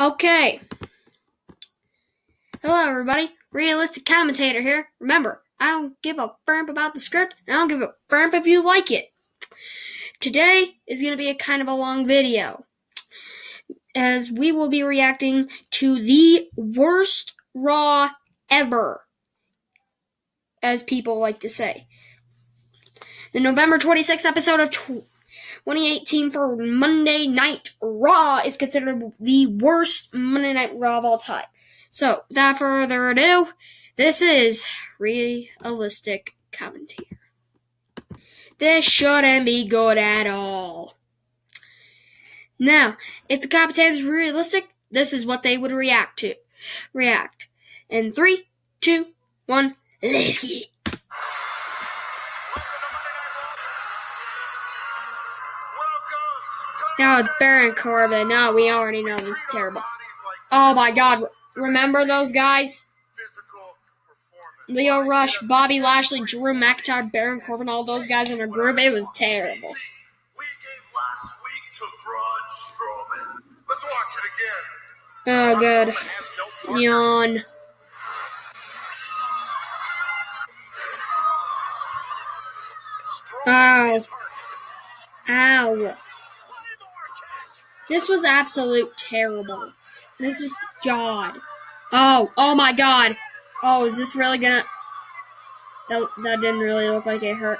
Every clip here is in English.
Okay. Hello, everybody. Realistic commentator here. Remember, I don't give a firm about the script, and I don't give a firm if you like it. Today is going to be a kind of a long video, as we will be reacting to the worst Raw ever, as people like to say. The November 26th episode of 2018 for Monday Night Raw is considered the worst Monday Night Raw of all time. So, without further ado, this is realistic commentary. This shouldn't be good at all. Now, if the commentators were realistic, this is what they would react to. React. In three, two, one, let's get it. Now it's Baron Corbin. No, we already know this is terrible. Oh my god. Remember those guys? Lio Rush, Bobby Lashley, Drew McIntyre, Baron Corbin, all those guys in a group. It was terrible. Oh, good. Yawn. Ow. Ow. This was absolute terrible. This is God. Oh, oh my God. Oh, is this really gonna? That that didn't really look like it hurt.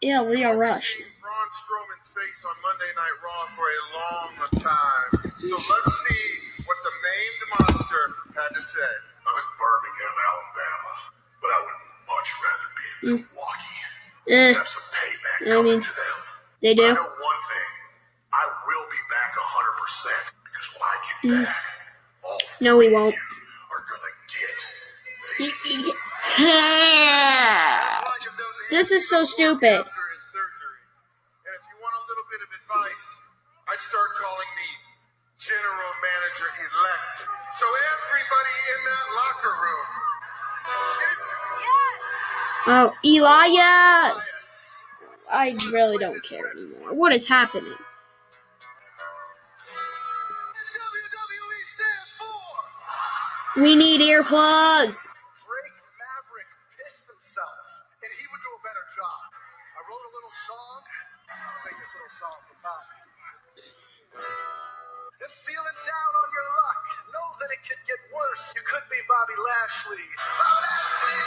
Yeah, Lio Rush. Braun Strowman's face on Monday Night Raw for a long time. So let's see what the maimed monster had to say. I'm in Birmingham, Alabama, but I would much rather be in Mm. Milwaukee. Eh, Have some payback I coming mean, to them. they But I do. know one thing. I will be back 100% because when I get Mm. back, all No, we won't. are gonna get this is so stupid. After his surgery. And if you want a little bit of advice, I'd start calling me General Manager Elect. So everybody in that locker room Oh, Elias! I really don't care anymore. What is happening? We need earplugs. Drake Maverick pissed himself, and he would do a better job. I wrote a little song. Sing this little song for Bobby. Feeling down on your luck, know that it could get worse. You could be Bobby Lashley. Bobby Lashley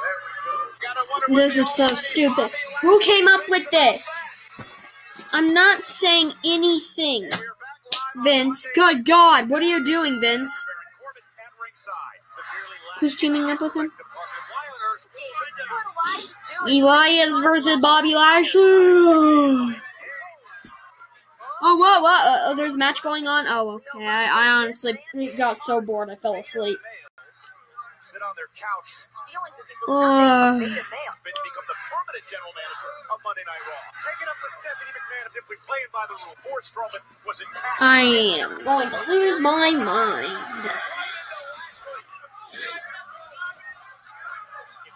There we go. Gotta wonder what This is so stupid. Who came up with this? I'm not saying anything. We're back live on Vince, good God, what are you doing, Vince? Who's teaming up with him? Elias versus Bobby Lashley. Oh, whoa, whoa. Uh, oh, there's a match going on? Oh, okay. I, I honestly got so bored I fell asleep. Sit on their couch. Uh, Vince become the permanent general manager of Monday Night Raw. Taking up with Stephanie McMahon simply playing by the rules. Ford Strowman was in I am going to lose my mind.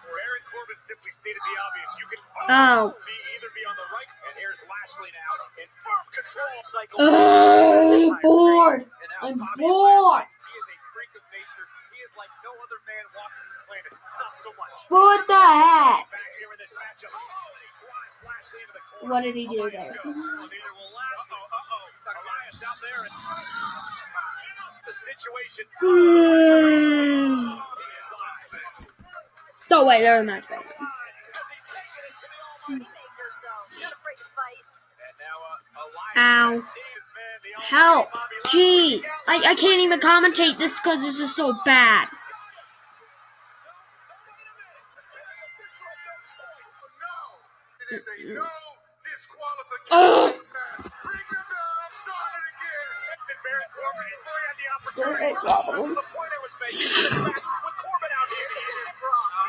Where Baron Corbin simply stated the obvious. You can Oh. be either be on the right, and here's Lashley now in firm control. Cycle. Oh, bored. And I'm bored. Lashley, He is a freak of nature. He is like no other man walking the planet. Not so much. What the heck? Back here in this matchup. Oh, and he drives Lashley into the corner. What did he do there? go. Well, neither will last. Uh-oh, uh-oh. Elias out there. And the situation. No way, there's a match going on. Because he's taking it to the almighty. And now, uh, Ow. is, man, the almighty Help. Jeez. I, I can't even commentate this because this is so bad. Is a no disqualification. Ugh. Bring them down. Start it again. Did Baron Corbin he's going to the opportunity. It's awful. That's the point I was making. With Corbin out here.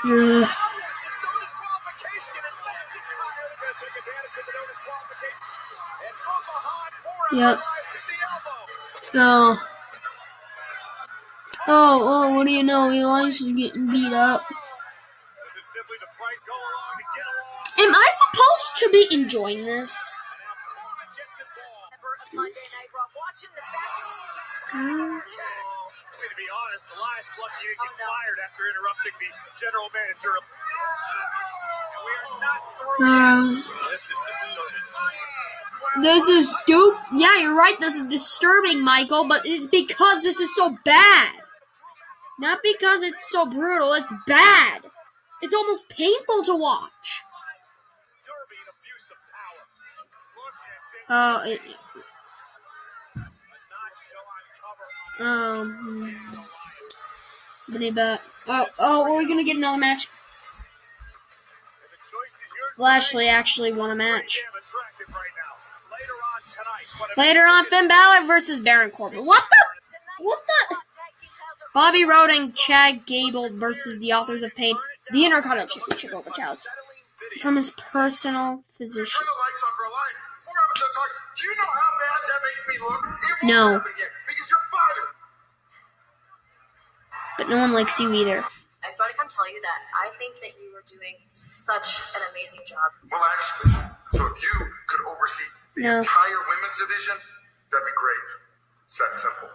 Ugh. Oh, there's no disqualification, and McIntyre is going to take advantage of the no disqualification. And from behind, forearm Yep. drives the elbow. No. Oh, oh, what do you know? Elias is getting beat up. I supposed to be enjoying this? And now Corbin gets involved. Monday Night Raw, watching the back. I mean, to be honest, Elias lucky to get fired after interrupting the general manager. of- And we are not through um. This is disturbing. this is stupid. Yeah, you're right. This is disturbing, Michael. But it's because this is so bad. Not because it's so brutal. It's bad. It's almost painful to watch. Uh, it- um, believe that. Oh, oh, we're gonna get another match. Lashley actually won a match. Later on, Finn Balor versus Baron Corbin. What the? What the? Bobby Roode and Chad Gable versus the Authors of Pain, the Intercontinental Championship Open Challenge from his personal physician. You know how bad that makes me look? It won't No. again because you're fired. But no one likes you either. I just want to come tell you that I think that you are doing such an amazing job. Well, actually, so if you could oversee the No. entire women's division, that'd be great. It's that simple.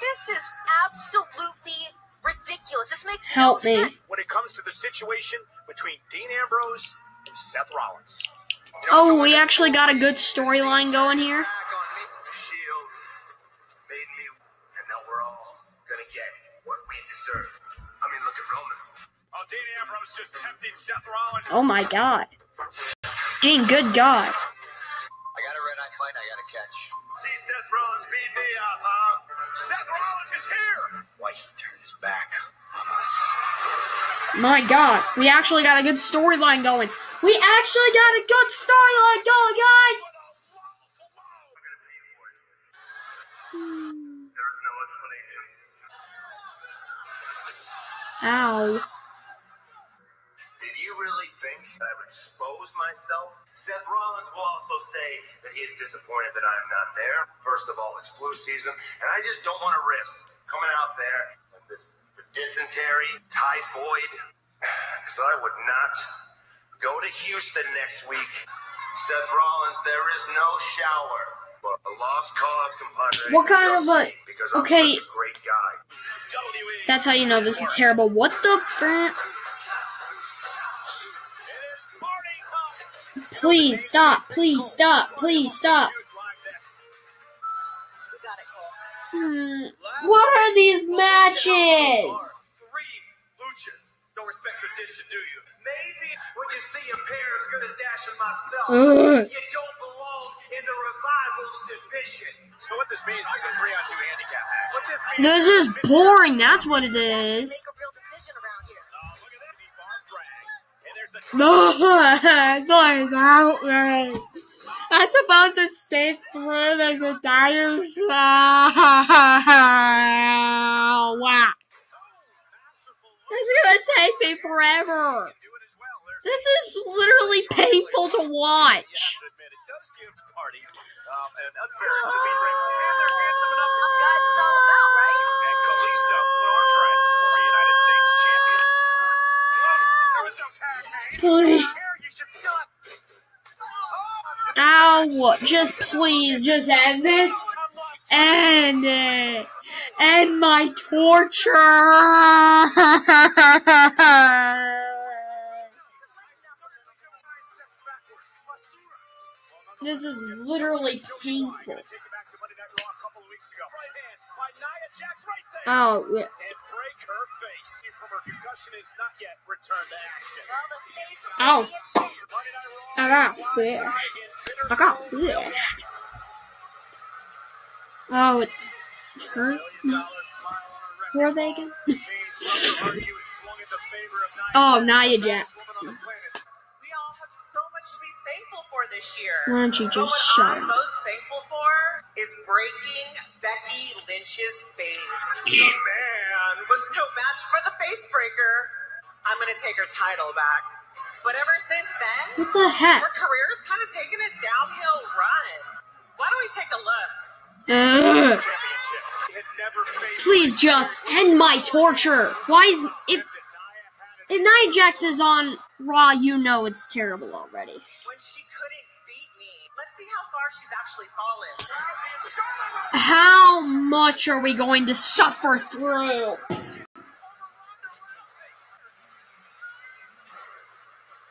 This is absolutely ridiculous. This makes Help no me. sense. when it comes to the situation between Dean Ambrose and Seth Rollins. Oh, we actually got a good storyline going here. Back on me, the Shield made me, and now we're all gonna get what we deserve. I mean, look at Roman. Oh, Dean Ambrose just tempted Seth Rollins. Oh my god. Dean, good god. I got a red eye fight I gotta catch. See Seth Rollins beat me up, huh? Seth Rollins is here. Why he turned his back on us. My god. We actually got a good storyline going. We actually got a good storyline going, guys! Ow. Did you really think I would expose myself? Seth Rollins will also say that he is disappointed that I'm not there. First of all, it's flu season, and I just don't want to risk coming out there with this dysentery, typhoid, because I would not go to Houston next week. Seth Rollins, there is no shower. But a lost cause, compadre. What kind of a- Because I'm okay. such a great guy. That's how you know this is terrible. What the fr- It is party time. Please stop. Please stop. Please stop. You got it, Cole. Hmm. What are these matches? Three. Don't respect tradition, do you? Maybe when you see a pair as good as Dash and myself, you don't belong in the revivals division. So what this means is a three-on-two handicap match. What this means This is boring. That's what it is. Make a real decision around here. Oh, look at that. The bar drag. And there's the No, that is outrage. I'm supposed to sit through this entire show. Wow. This is gonna take me forever. do it as well. There's This is literally painful to watch. Please. Ow! Just please, just end this. End it. End my torture. Well, the oh, face is Ow. being changed. I got fished. I got fished. Oh, it's her. Who are they again? Oh, Nia Jax. For this year. Why don't you But just what shut I'm up? most thankful for is breaking Becky Lynch's face. The man was no match for the face breaker. I'm gonna take her title back. But ever since then, What the heck? her career's kind of taken a downhill run. Why don't we take a look? Ugh. Championship. He had never faced Please just end my torture. Why is if if Nia Jax is on Raw, you know it's terrible already. How far she's actually fallen. How much are we going to suffer through?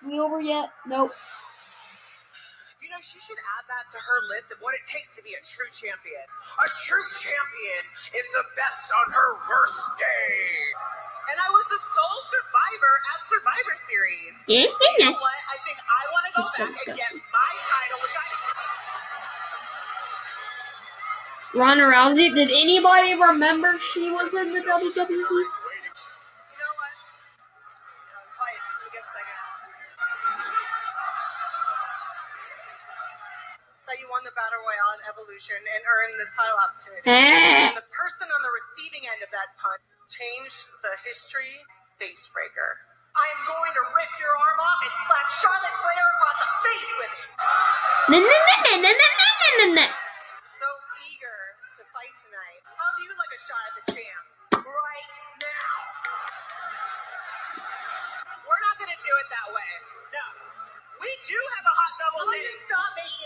We over yet? Nope. You know, she should add that to her list of what it takes to be a true champion. A true champion is the best on her worst day. And I was the sole survivor at Survivor Series. You know what? I think I want to go He's so back and get Ronda Rousey. Did anybody remember she was in the? WWE? You know what? Quiet. Let me get a second. That you won the Battle Royale in Evolution and earned this title opportunity. Eh. And the person on the receiving end of that punch changed the history face breaker. I am going to rip your arm off and slap Charlotte Flair across the face with it.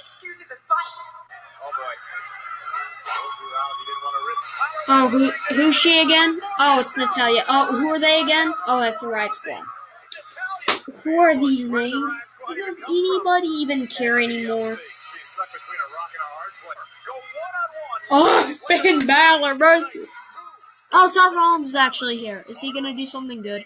Excuses and fight? Oh boy. Rousey didn't want to risk. Oh, who who's she again? Oh, it's Natalya. Oh, who are they again? Oh, that's the Riot Squad. Who are these names? Does anybody even care anymore? He's stuck between a rock and a hard place. Go one on one. Oh, Finn Balor versus. Oh, Seth Rollins is actually here. Is he gonna do something good?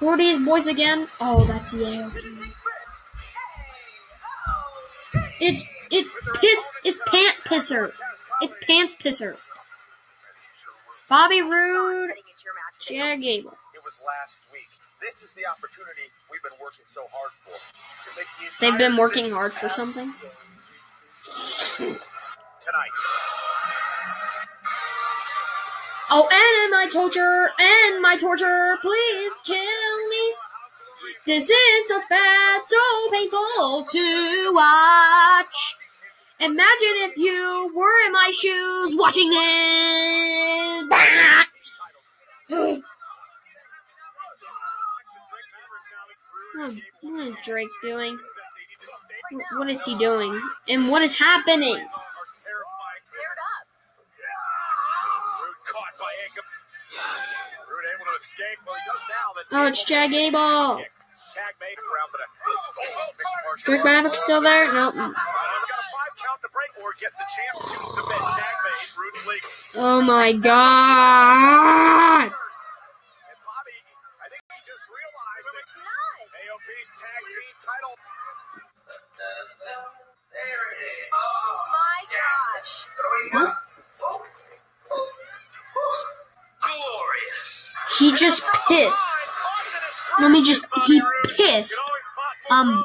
Who are these boys again? Oh, that's Yale. It's it's piss. It's pant pisser. It's pants pisser. Bobby Roode, heading into your match. Chad Gable. It was last week. This is the opportunity we've been working so hard for. To make the They've been working hard for something. Tonight. Oh, and my torture, and my torture, please kill me. This is so bad, so painful to watch. Imagine if you were in my shoes watching this. What hmm, what is Drake doing? What is he doing? And what is happening? Well, he does now. That oh, it's Jack Abel. Drake Maverick still there? Nope. Oh my god! He just pissed. Let me just. He pissed. Um.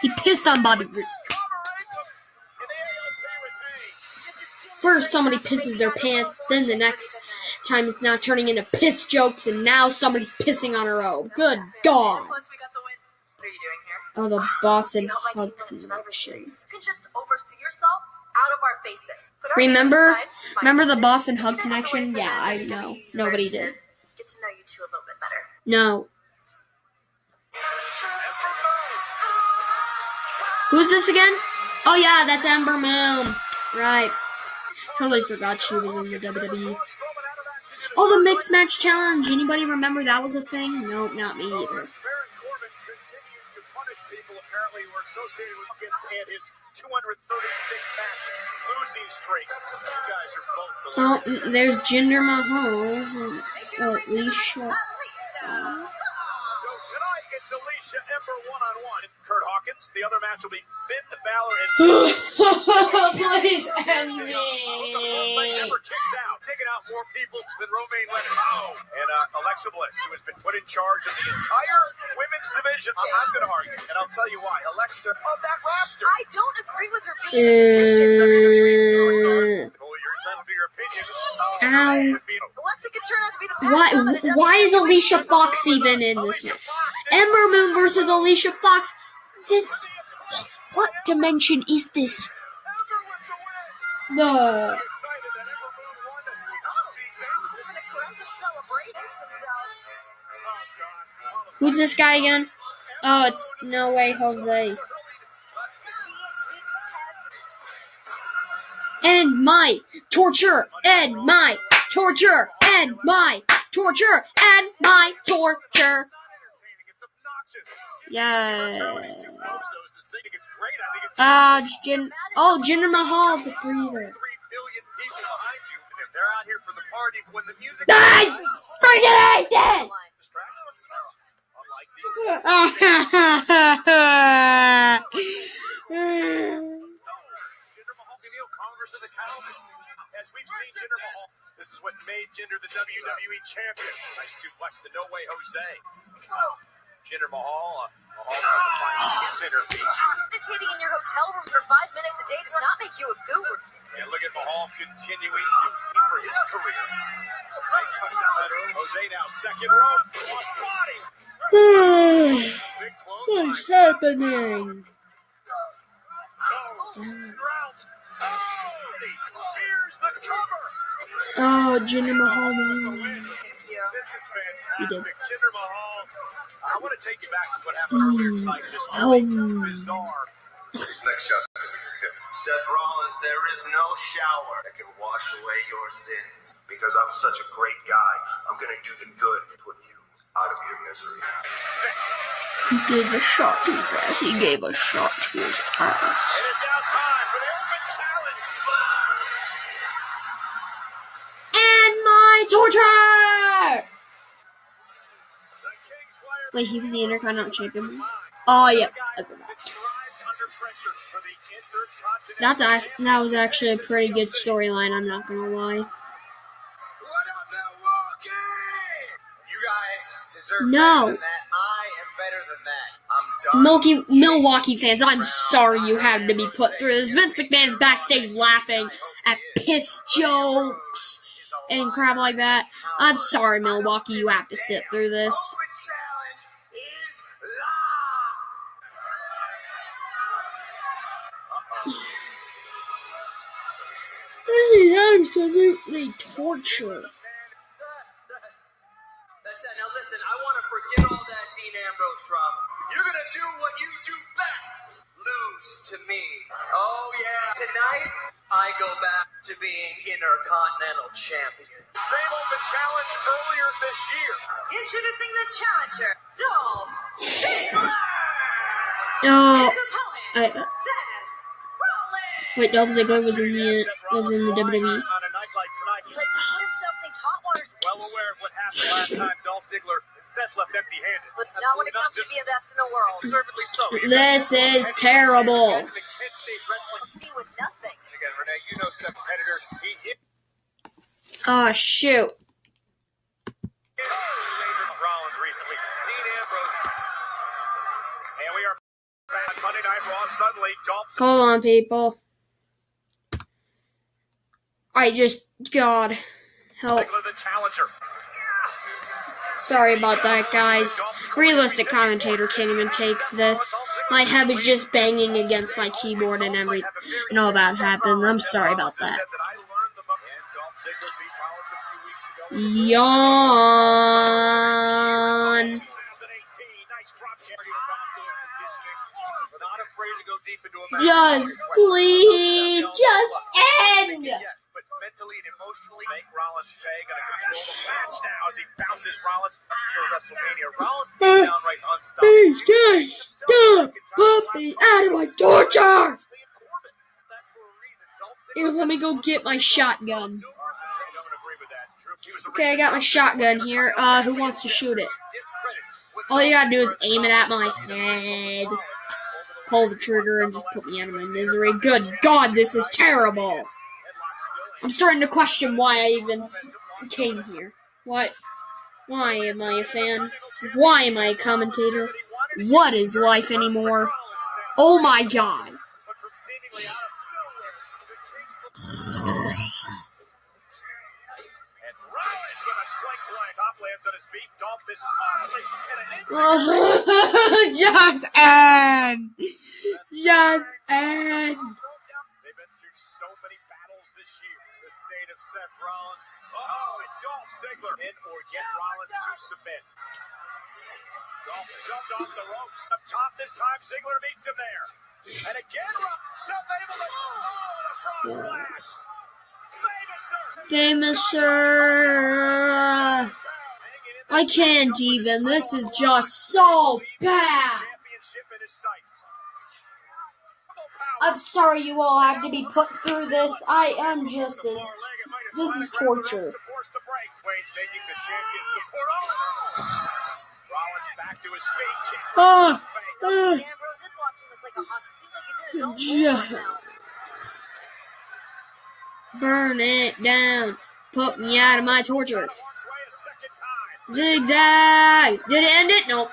He pissed on Bobby Roode. First, somebody pisses their pants. Then the next time, it's now turning into piss jokes, and now somebody's pissing on her own. Good God. Oh, the Boston Hug Connection. Remember, remember the Boston Hug Connection? Yeah, I know. Nobody did. No. Who's this again? Oh yeah, that's Ember Moon. Right. Totally forgot she was in the WWE. Oh, the mixed match challenge. Anybody remember that was a thing? Nope, not me either. Baron Corbin continues to punish people apparently who are associated with Vince and his 236 match losing streak. You guys are both Oh, mm, there's Jinder Mahal. Oh, Alicia. So tonight it's Alicia Alicia Ember one on one. Kurt Hawkins. The other match will be Finn Balor and Please end Ember me. kicks out, taking out more people than Romaine Lennox. Oh, and uh, Alexa Bliss, who has been put in charge of the entire women's division. I'm not going to argue, and I'll tell you why. Alexa of that roster. I don't agree with her being in a. Uh, Well, you're entitled to your opinion. Ow. Alexa could turn out to be the why? best of the Why is Alicia Fox even in this match? Ember Moon versus Alicia Fox. Vince, what dimension is this? No. He's having a aggressive celebration himself. Who's this guy again? Oh, it's No Way Jose. And my torture, and my torture, and my torture, and my torture. Yeah. Ah, uh, Jin. Oh, Jinder Mahal, the breather. Three billion people behind you. and They're out here for the party, but when the music I freaking hate that! distractions, unlike the Jinder Mahal Neil Congress of the Catalyst. As we've seen Jinder Mahal, this is what made Jinder the WWE champion. Nice suplex to No Way Jose. Jinder Mahal, uh, Mahal trying to find his inner peace. Meditating in your hotel room for five minutes a day does not make you a guru. And look at Mahal continuing to eat for his career. Great touchdown that early. Jose now second row. Cross body. What's happening? Oh, rounds. Oh, here's the cover. Oh, Jinder Mahal. This He did. Jinder Mahal. I want to take you back to what happened earlier tonight. This Oh. really bizarre. This next shot's gonna be for him. Seth Rollins, there is no shower that can wash away your sins. Because I'm such a great guy, I'm gonna do the good and put you out of your misery. He gave a shot to his ass. He gave a shot to his ass. It is now time for the open challenge. And my torture! The King Slayer Wait, he was the Intercontinental Champion. Oh, yeah. I forgot. thrives under pressure for the Intercontinental That's a, that was actually a pretty good storyline, I'm not gonna lie. What Milwaukee? You guys deserve No. better than that. I am better than that. I'm done. Milky, Milwaukee fans, I'm sorry you had to be put through this. Vince McMahon's backstage laughing at piss jokes and crap like that. I'm sorry, Milwaukee, you have to sit through this. Oh, Absolutely torture. That's it. Now listen, I want to forget all that Dean Ambrose drama. You're gonna do what you do best. Lose to me. Oh yeah. Tonight, I go back to being Intercontinental Champion. Same open challenge earlier this year. Introducing the challenger, Dolph Ziggler. Oh, His opponent, I- uh, Seth Rollins. Wait, Dolph Ziggler was in the was in the. WWE. On a night like tonight, He likes to put himself in these hot waters, well aware of what happened last time Dolph Ziggler and Seth left empty-handed. but not when it comes to being best in the world. Deservedly so. This is terrible. The Kent State Wrestling. See with. And again, Renee, you know Seth competitors. He hit Oh shoot. Rollins recently. Dean Ambrose. And we are back on Monday Night Raw. Suddenly, Dolph Hold on, people. I just God help. Ziggler, the challenger. Sorry about that, guys. Realistic commentator can't even take this. My head was just banging against my keyboard and every and all that happened. I'm sorry about that. Yawn. Just please, just end. Mentally and emotionally make Rollins pay. Gonna control the match now as he bounces Rollins up to WrestleMania. Rollins is downright unstoppable. Guys, stop! Put me out of my torture! Here, let me go get my shotgun. Okay, I got my shotgun here. Uh, who wants to shoot it? All you gotta do is aim it at my head, pull the trigger, and just put me out of my misery. Good God, this is terrible. I'm starting to question why I even came here. Why? Why am I a fan? Why am I a commentator? What is life anymore? Oh my God. But from seemingly out Seth Rollins. Oh, and Dolph Ziggler. In or get Rollins to submit. Dolph shoved off the ropes. Up top this time, Ziggler meets him there. And again, Rollins. Seth able to. Oh, the frog splash. Famous, sir. I can't even. This is just so bad. Championship in his sights. I'm sorry you all have to be put through this. I am just as. This is torture. Ah, burn it down. Put me out of my torture. Zigzag. Did it end it? Nope.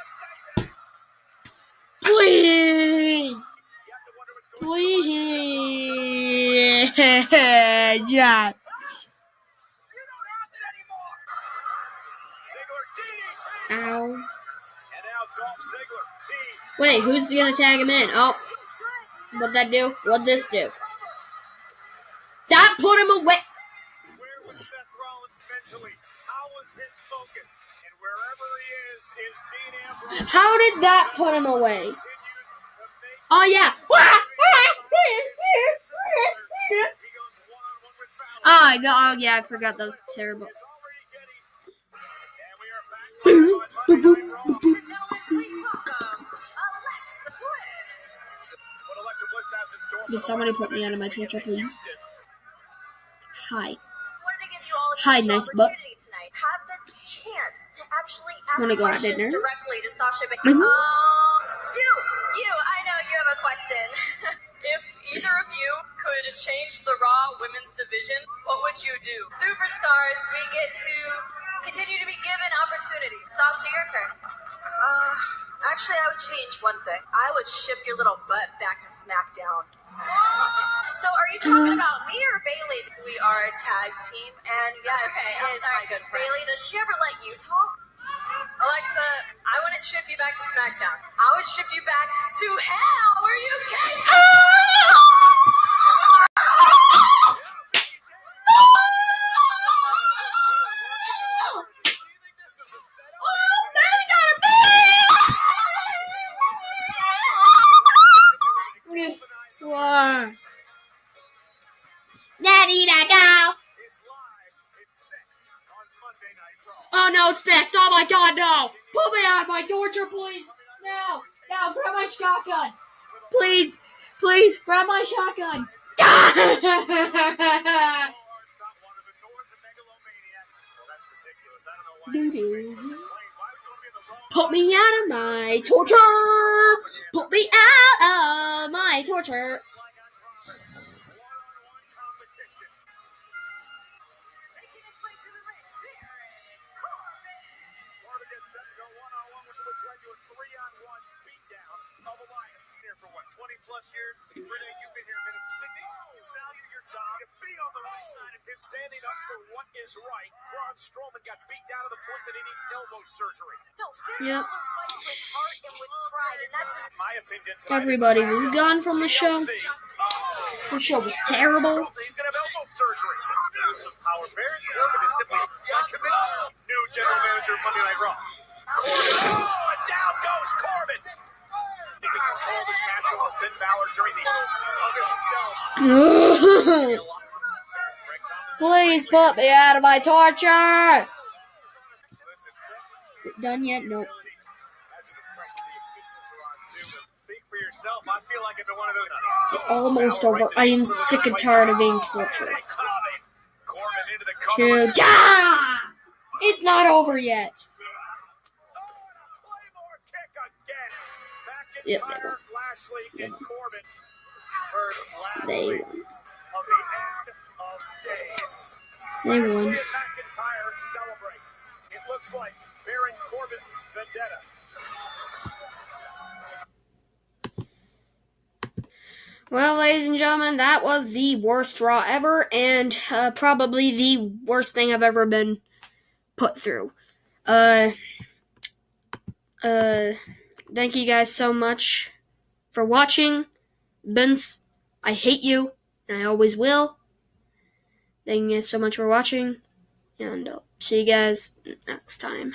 Please. Please. yeah. Ow. Wait, who's gonna tag him in? Oh. What'd that do? What'd this do? That put him away. Where was Seth Rollins mentally? How was his focus? And wherever he is, is Dean How did that put him away? continues to make Oh yeah. he goes one-on-one with Fowler. Ah, oh no! Oh yeah, I forgot that was terrible. For somebody put me out of my. Twitch, please? Hi. Wanted to give you all a Hi, nice butt. opportunity tonight. Have the chance to actually ask Wanna go out dinner? directly to Sasha Banks. Mhm. Um, you, you, I know you have a question. if either of you could change the Raw Women's Division, what would you do? Superstars, we get to continue to be given opportunity. Sasha, your turn. Uh, actually, I would change one thing. I would ship your little butt back to SmackDown. So, are you talking about me or Bayley? We are a tag team, and yes, Okay, she is my good friend. Bayley, does she ever let you talk? Alexa, I wouldn't ship you back to SmackDown. I would ship you back to hell where you came from. Oh no, it's next. Oh my god, no! Put me out of my torture, please! No! No, grab my shotgun! Please! Please, grab my shotgun! Put me out of my torture! Put me out of my torture! Plus years? Renee, you've been here a minute. Did you value your job to be on the right side of his standing up for what is right? Braun Strowman got beat down to the point that he needs elbow surgery. No, Finn Yep. Fights with heart and with pride, and that's his My opinion Everybody was gone from the show. Oh! The show was terrible. He's gonna have elbow surgery. Some power. Baron Corbin is simply not committed. New general manager of Monday Night Raw. Corbin. Oh, and down goes Corbin. Please put me out of my torture! Is it done yet? Nope. Speak for yourself. I feel like I've been one of those. It's almost over. I am sick and tired of being tortured. Corbin into the To die! It's not over yet. Yep, McIntyre, Lashley, and Corbin heard last They won. of the end of days. They won. and McIntyre celebrate. It looks like Baron Corbin's vendetta. Well, ladies and gentlemen, that was the worst Raw ever, and uh, probably the worst thing I've ever been put through. Uh, uh, thank you guys so much for watching. Vince, I hate you, and I always will. Thank you guys so much for watching, and I'll see you guys next time.